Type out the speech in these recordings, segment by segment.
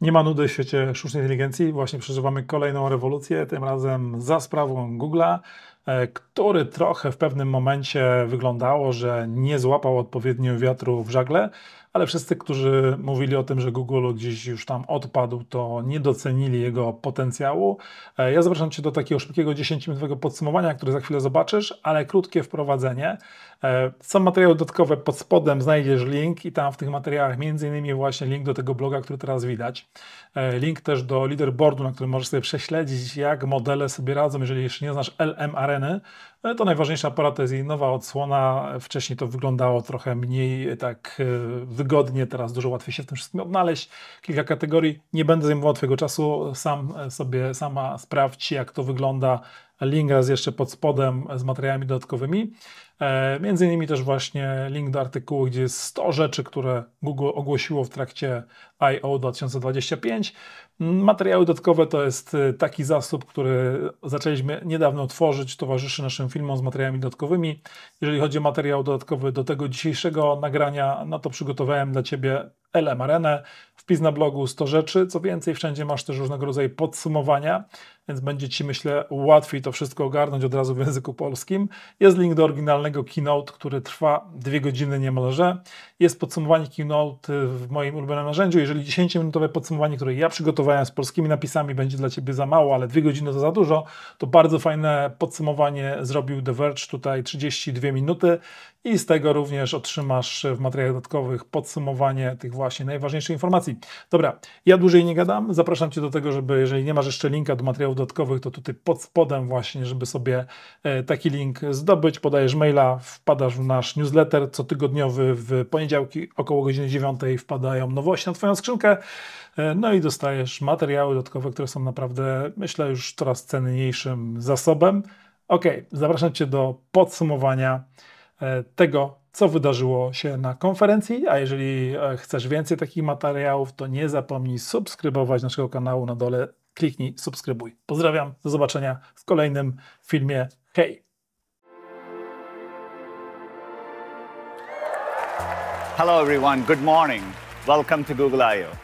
Nie ma nudy w świecie sztucznej inteligencji. Właśnie przeżywamy kolejną rewolucję, tym razem za sprawą Google'a, który trochę w pewnym momencie wyglądało, że nie złapał odpowiednio wiatru w żagle, ale wszyscy, którzy mówili o tym, że Google gdzieś już tam odpadł, to nie docenili jego potencjału. E, ja zapraszam Cię do takiego szybkiego 10-minutowego podsumowania, które za chwilę zobaczysz, ale krótkie wprowadzenie. E, są materiały dodatkowe pod spodem, znajdziesz link i tam w tych materiałach między innymi właśnie link do tego bloga, który teraz widać. E, link też do leaderboardu, na którym możesz sobie prześledzić, jak modele sobie radzą, jeżeli jeszcze nie znasz LM planı E, to najważniejsza pora to jest jej nowa odsłona. Wcześniej to wyglądało trochę mniej tak wygodnie, teraz dużo łatwiej się w tym wszystkim odnaleźć. Kilka kategorii. Nie będę zajmował Twojego czasu, sam sobie sama sprawdź, jak to wygląda. Link raz jeszcze pod spodem z materiałami dodatkowymi. E, między innymi też właśnie link do artykułu, gdzie jest 100 rzeczy, które Google ogłosiło w trakcie I.O. 2025. Materiały dodatkowe to jest e, taki zasób, który zaczęliśmy niedawno tworzyć, towarzyszy naszym filmom z materiałami dodatkowymi. Jeżeli chodzi o materiał dodatkowy do tego dzisiejszego nagrania, no to przygotowałem dla Ciebie LM Arenę, wpis na blogu 100 rzeczy. Co więcej, wszędzie masz też różnego rodzaju podsumowania, więc będzie Ci, myślę, łatwiej to wszystko ogarnąć od razu w języku polskim. Jest link do oryginalnego Keynote, który trwa dwie godziny niemalże. Jest podsumowanie Keynote w moim ulubionym narzędziu. Jeżeli 10-minutowe podsumowanie, które ja przygotowałem z polskimi napisami będzie dla Ciebie za mało, ale dwie godziny to za dużo, to bardzo fajne podsumowanie zrobił The Verge, tutaj 32 minuty i z tego również otrzymasz w materiałach dodatkowych podsumowanie tych właśnie najważniejszych informacji. Dobra, ja dłużej nie gadam. Zapraszam Cię do tego, żeby jeżeli nie masz jeszcze linka do materiałów dodatkowych, to tutaj pod spodem właśnie, żeby sobie e, taki link zdobyć, podajesz maila, wpadasz w nasz newsletter cotygodniowy w poniedziałki około godziny 9 wpadają nowości na Twoją skrzynkę. E, no i dostajesz materiały dodatkowe, które są naprawdę, myślę, już coraz cenniejszym zasobem. Ok, zapraszam Cię do podsumowania e, tego, co wydarzyło się na konferencji, a jeżeli e, chcesz więcej takich materiałów, to nie zapomnij subskrybować naszego kanału na dole. Kliknij subskrybuj. Pozdrawiam, do zobaczenia w kolejnym filmie. Hej! Hello everyone, good morning. Welcome to Google I.O.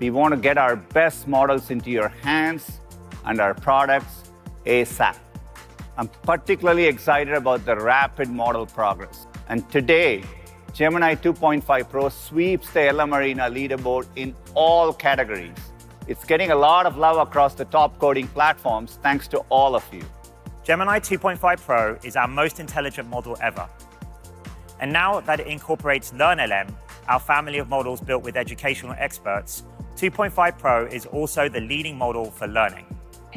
We want to get our best models into your hands and our products ASAP. I'm particularly excited about the rapid model progress. And today, Gemini 2.5 Pro sweeps the LM Arena leaderboard in all categories. It's getting a lot of love across the top coding platforms thanks to all of you. Gemini 2.5 Pro is our most intelligent model ever. And now that it incorporates LearnLM, our family of models built with educational experts, 2.5 Pro is also the leading model for learning.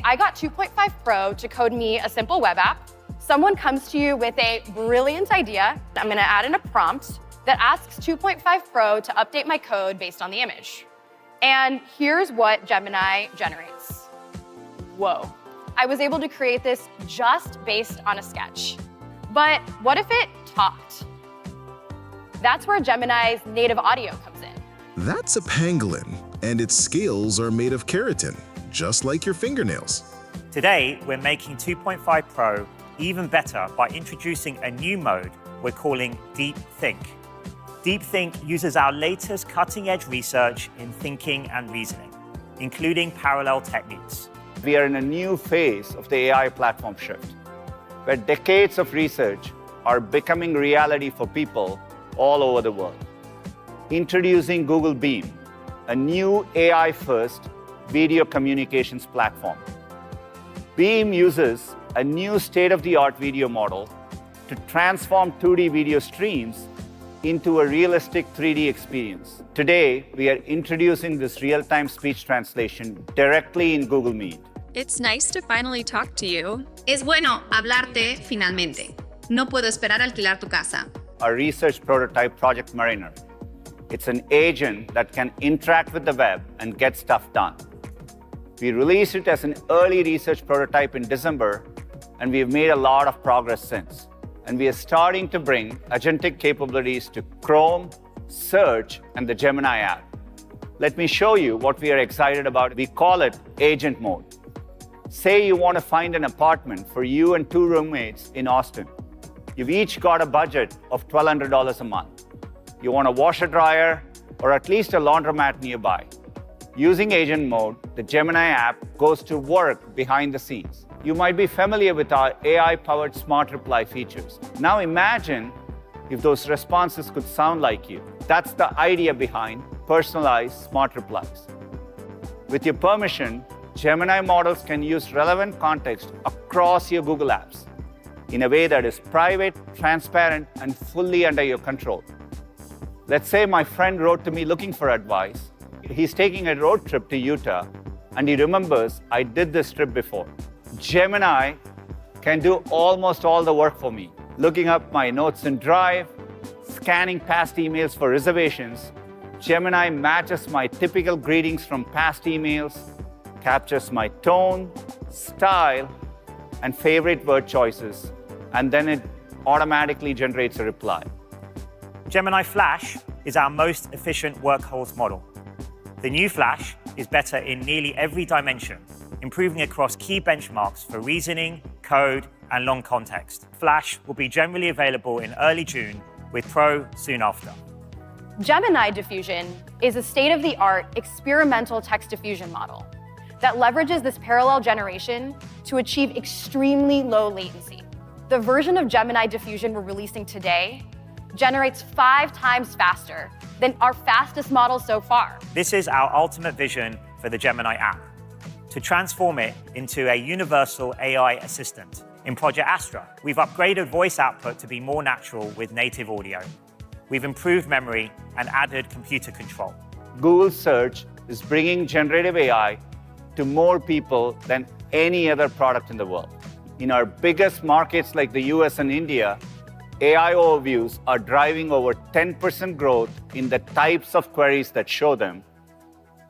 I got 2.5 Pro to code me a simple web app Someone comes to you with a brilliant idea. I'm going to add in a prompt that asks 2.5 Pro to update my code based on the image. And here's what Gemini generates. Whoa. I was able to create this just based on a sketch. But what if it talked? That's where Gemini's native audio comes in. That's a pangolin, and its scales are made of keratin, just like your fingernails. Today, we're making 2.5 Pro even better by introducing a new mode we're calling Deep Think. Deep Think uses our latest cutting edge research in thinking and reasoning, including parallel techniques. We are in a new phase of the AI platform shift, where decades of research are becoming reality for people all over the world. Introducing Google Beam, a new AI first video communications platform. Beam uses a new state-of-the-art video model to transform 2D video streams into a realistic 3D experience. Today, we are introducing this real-time speech translation directly in Google Meet. It's nice to finally talk to you. Es bueno hablarte finalmente. No puedo esperar a alquilar tu casa. Our research prototype, Project Mariner. It's an agent that can interact with the web and get stuff done. We released it as an early research prototype in December and we have made a lot of progress since. And we are starting to bring agentic capabilities to Chrome, Search, and the Gemini app. Let me show you what we are excited about. We call it agent mode. Say you want to find an apartment for you and two roommates in Austin. You've each got a budget of $1,200 a month. You want a washer dryer or at least a laundromat nearby. Using agent mode, the Gemini app goes to work behind the scenes. You might be familiar with our AI powered smart reply features. Now imagine if those responses could sound like you. That's the idea behind personalized smart replies. With your permission, Gemini models can use relevant context across your Google Apps in a way that is private, transparent, and fully under your control. Let's say my friend wrote to me looking for advice. He's taking a road trip to Utah, and he remembers I did this trip before. Gemini can do almost all the work for me, looking up my notes in Drive, scanning past emails for reservations. Gemini matches my typical greetings from past emails, captures my tone, style, and favorite word choices, and then it automatically generates a reply. Gemini Flash is our most efficient workhorse model. The new Flash is better in nearly every dimension, improving across key benchmarks for reasoning, code, and long context. Flash will be generally available in early June, with Pro soon after. Gemini Diffusion is a state of the art experimental text diffusion model that leverages this parallel generation to achieve extremely low latency. The version of Gemini Diffusion we're releasing today generates five times faster than our fastest model so far. This is our ultimate vision for the Gemini app to transform it into a universal AI assistant. In Project Astra, we've upgraded voice output to be more natural with native audio. We've improved memory and added computer control. Google Search is bringing generative AI to more people than any other product in the world. In our biggest markets like the US and India, AI overviews are driving over 10% growth in the types of queries that show them.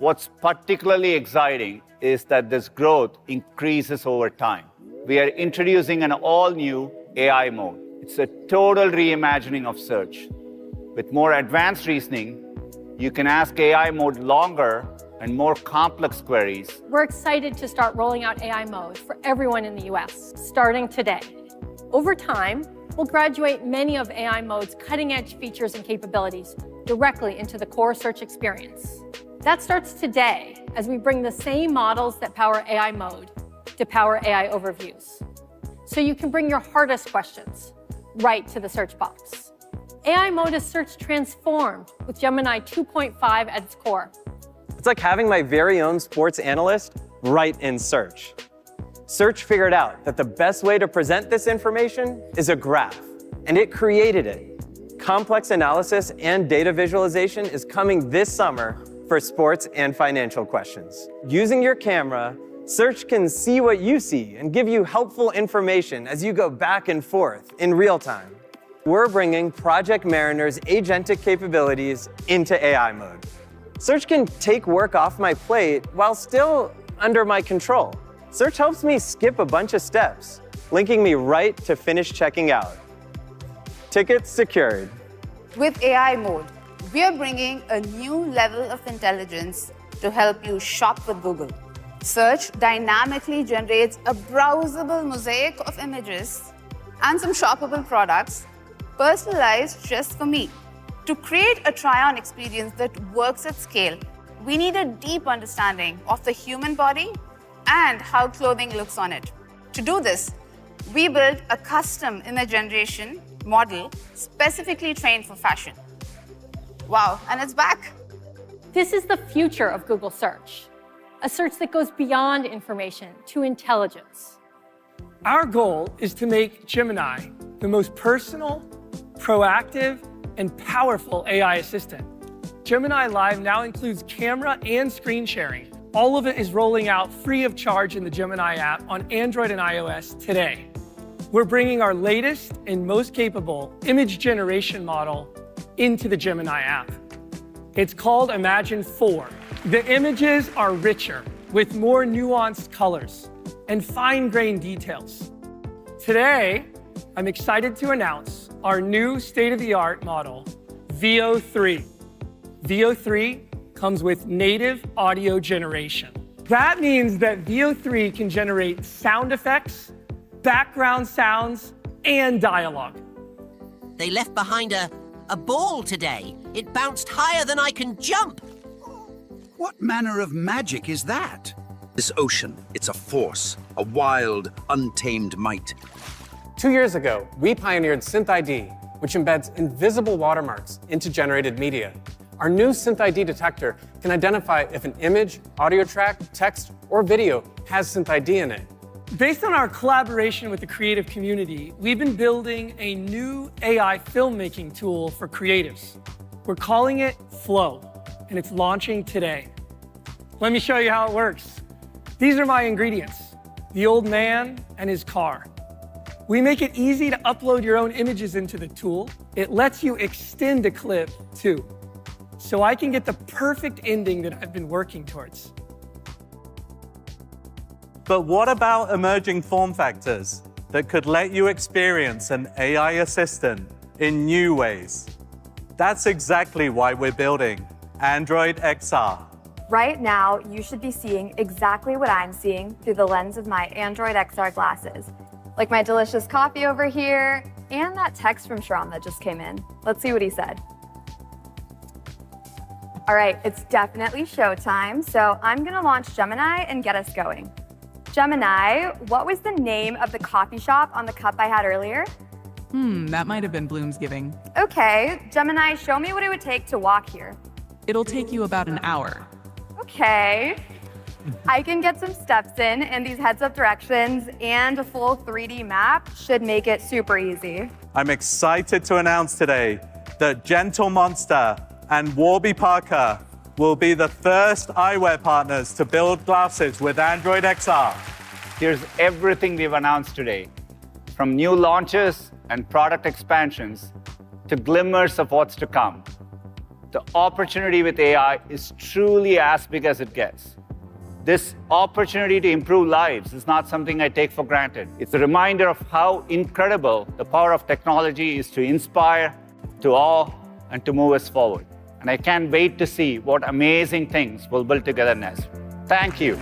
What's particularly exciting is that this growth increases over time. We are introducing an all new AI mode. It's a total reimagining of search. With more advanced reasoning, you can ask AI mode longer and more complex queries. We're excited to start rolling out AI mode for everyone in the US, starting today. Over time, we'll graduate many of AI mode's cutting edge features and capabilities directly into the core search experience. That starts today as we bring the same models that power AI mode to power AI overviews. So you can bring your hardest questions right to the search box. AI mode is search transformed with Gemini 2.5 at its core. It's like having my very own sports analyst right in search. Search figured out that the best way to present this information is a graph, and it created it. Complex analysis and data visualization is coming this summer for sports and financial questions. Using your camera, Search can see what you see and give you helpful information as you go back and forth in real time. We're bringing Project Mariner's agentic capabilities into AI mode. Search can take work off my plate while still under my control. Search helps me skip a bunch of steps, linking me right to finish checking out. Tickets secured. With AI mode, we are bringing a new level of intelligence to help you shop with Google. Search dynamically generates a browsable mosaic of images and some shoppable products personalized just for me. To create a try-on experience that works at scale, we need a deep understanding of the human body and how clothing looks on it. To do this, we built a custom image generation model specifically trained for fashion. Wow, and it's back. This is the future of Google search, a search that goes beyond information to intelligence. Our goal is to make Gemini the most personal, proactive, and powerful AI assistant. Gemini Live now includes camera and screen sharing all of it is rolling out free of charge in the Gemini app on Android and iOS today. We're bringing our latest and most capable image generation model into the Gemini app. It's called Imagen 4. The images are richer with more nuanced colors and fine-grained details. Today, I'm excited to announce our new state-of-the-art model, Veo 3. VO3 comes with native audio generation. That means that Veo 3 can generate sound effects, background sounds, and dialogue. They left behind a, a ball today. It bounced higher than I can jump. What manner of magic is that? This ocean, it's a force, a wild, untamed might. Two years ago, we pioneered SynthID, which embeds invisible watermarks into generated media. Our new SynthID detector can identify if an image, audio track, text, or video has SynthID in it. Based on our collaboration with the creative community, we've been building a new AI filmmaking tool for creatives. We're calling it Flow, and it's launching today. Let me show you how it works. These are my ingredients the old man and his car. We make it easy to upload your own images into the tool. It lets you extend a clip too. So I can get the perfect ending that I've been working towards. But what about emerging form factors that could let you experience an AI assistant in new ways? That's exactly why we're building Android XR. Right now, you should be seeing exactly what I'm seeing through the lens of my Android XR glasses, like my delicious coffee over here and that text from Shahram that just came in. Let's see what he said. All right, it's definitely showtime, so I'm gonna launch Gemini and get us going. Gemini, what was the name of the coffee shop on the cup I had earlier? Hmm, that might have been Bloomsgiving. Okay, Gemini, show me what it would take to walk here. It'll take you about an hour. Okay. I can get some steps in, and these heads up directions and a full 3D map should make it super easy. I'm excited to announce today that Gentle Monster and Warby Parker will be the first eyewear partners to build glasses with Android XR. Here's everything we've announced today from new launches and product expansions to glimmers of what's to come. The opportunity with AI is truly as big as it gets. This opportunity to improve lives is not something I take for granted. It's a reminder of how incredible the power of technology is to inspire, to awe, and to move us forward. And I can't wait to see what amazing things we'll build together next. Thank you.